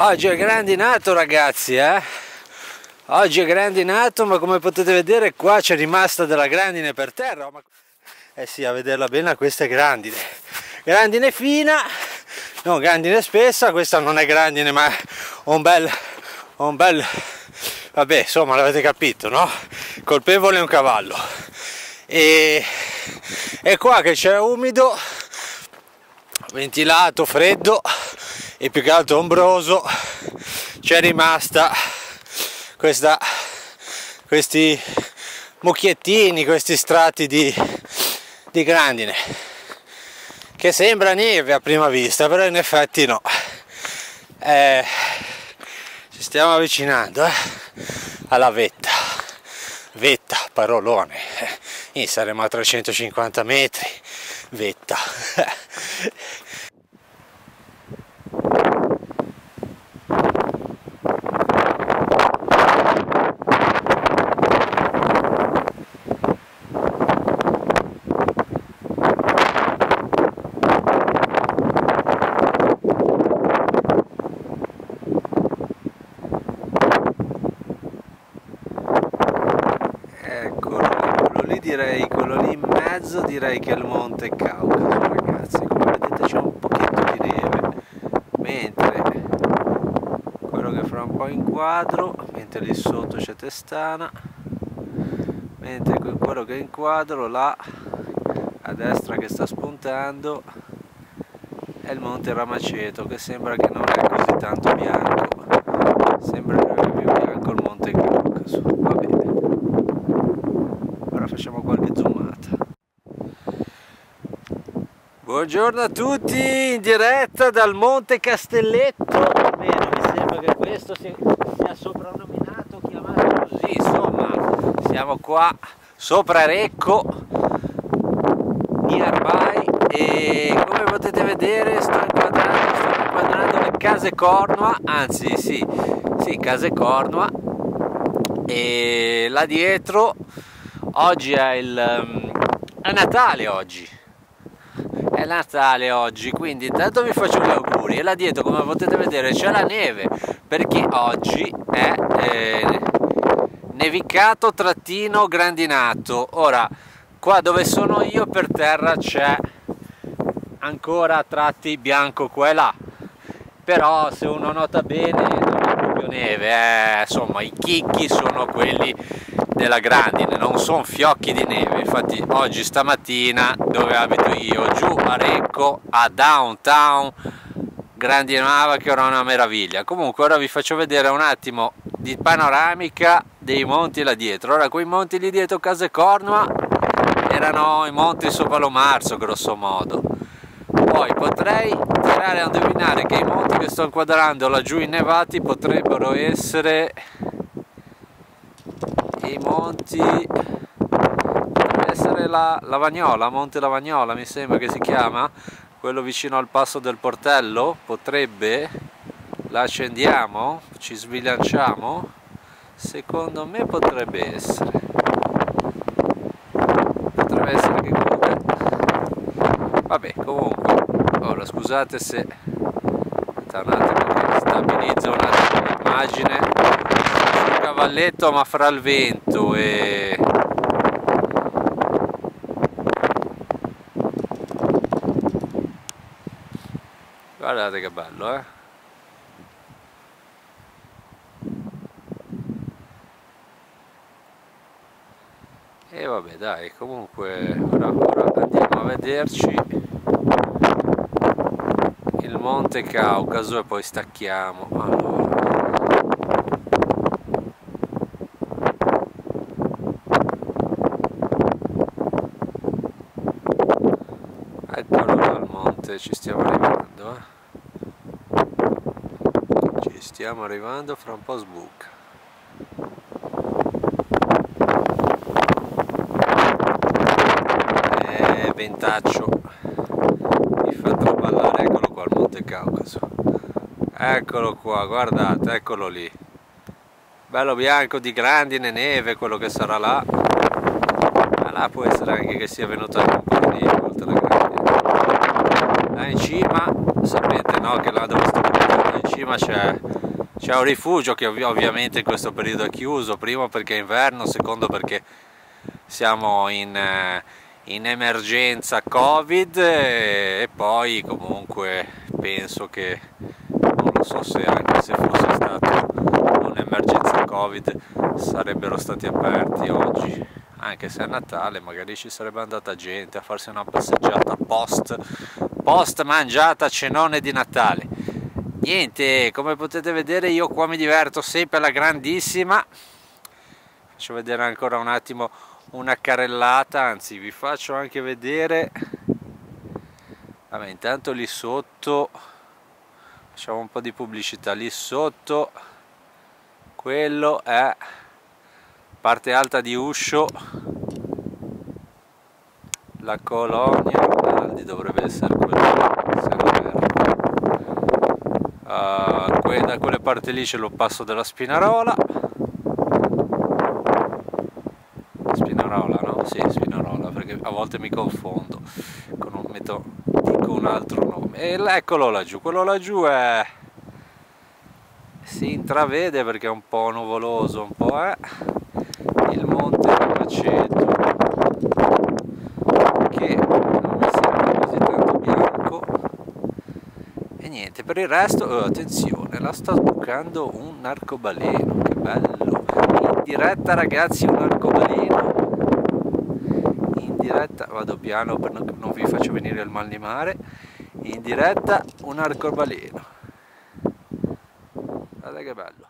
Oggi è grandinato ragazzi, eh? Oggi è grandinato, ma come potete vedere qua c'è rimasta della grandine per terra. Ma... Eh sì, a vederla bene questa è grandine. Grandine fina, non grandine spessa, questa non è grandine ma un bel... un bel... Vabbè, insomma, l'avete capito, no? Colpevole è un cavallo. E, e qua che c'è umido, ventilato, freddo, e più che altro ombroso c'è rimasta questa, questi mucchiettini, questi strati di, di grandine che sembra neve a prima vista però in effetti no. Eh, ci stiamo avvicinando eh, alla vetta vetta, parolone eh, saremo a 350 metri vetta direi quello lì in mezzo direi che è il monte Caucaso ragazzi come vedete c'è un pochetto di neve. Mentre quello che fra un po' in quadro mentre lì sotto c'è Testana mentre quello che è in quadro là a destra che sta spuntando è il monte Ramaceto che sembra che non è così tanto bianco. Sembra più bianco il monte Caucaso va bene facciamo qualche zoomata buongiorno a tutti in diretta dal monte Castelletto. Bene mi sembra che questo sia, soprannominato chiamato così insomma siamo qua sopra Recco nearby e come potete vedere sto inquadrando, sto inquadrando le case Cornua anzi sì, sì case Cornua e là dietro oggi è il um, è Natale oggi è Natale oggi quindi intanto vi faccio gli auguri. E là dietro come potete vedere c'è la neve perché oggi è eh, nevicato trattino grandinato. Ora qua dove sono io per terra c'è ancora tratti bianco qua e là. Però se uno nota bene non è proprio neve eh, insomma i chicchi sono quelli della grandine, non sono fiocchi di neve, infatti oggi stamattina dove abito io, giù a Recco, a downtown, grandinava che era una meraviglia. Comunque ora vi faccio vedere un attimo di panoramica dei monti là dietro. Ora quei monti lì dietro Case Cornua erano i monti sopra lo Marzo grosso modo. Poi potrei tirare a indovinare che i monti che sto inquadrando laggiù innevati potrebbero essere i monti deve essere la Lavagnola, Monte Lavagnola mi sembra che si chiama quello vicino al passo del portello potrebbe la accendiamo ci sbilanciamo secondo me potrebbe essere. Potrebbe essere che comunque vabbè comunque ora scusate se un attimo che stabilizzo l'immagine cavalletto ma fra il vento e guardate che bello eh. E vabbè dai comunque ora, ora andiamo a vederci. Il monte Caucaso e poi stacchiamo allora monte ci stiamo arrivando eh? ci stiamo arrivando fra un po' sbuca. Eh, ventaccio. Mi fa traballare eccolo Monte Caucaso. Eccolo qua guardate eccolo lì. Bello bianco di grandine neve quello che sarà là. Ma là può essere anche che sia venuto anche un po' di neve oltre la grandine là in cima sapete no che là dove sto in cima c'è un rifugio che ovviamente in questo periodo è chiuso. Primo perché è inverno secondo perché siamo in, eh, in emergenza covid e poi comunque penso che non lo so se anche se fosse stato un'emergenza covid sarebbero stati aperti oggi. Anche se è Natale magari ci sarebbe andata gente a farsi una passeggiata post, post mangiata cenone di Natale. Niente come potete vedere io qua mi diverto sempre alla grandissima. Faccio vedere ancora un attimo una carrellata anzi vi faccio anche vedere. Vabbè intanto lì sotto facciamo un po' di pubblicità. Lì sotto quello è parte alta di Uscio la colonia Aldi dovrebbe essere quella uh, da quelle parti lì c'è lo passo della Spinarola. Spinarola no? Sì, Spinarola perché a volte mi confondo con un, metto, dico un altro nome. E eccolo laggiù, quello laggiù è si intravede perché è un po' nuvoloso un po' è il monte di Maceto che non mi sembra così tanto bianco niente per il resto oh, attenzione la sta sbucando un arcobaleno che bello. In diretta ragazzi un arcobaleno in diretta vado piano per non, non vi faccio venire il mal di mare. In diretta un arcobaleno guarda che bello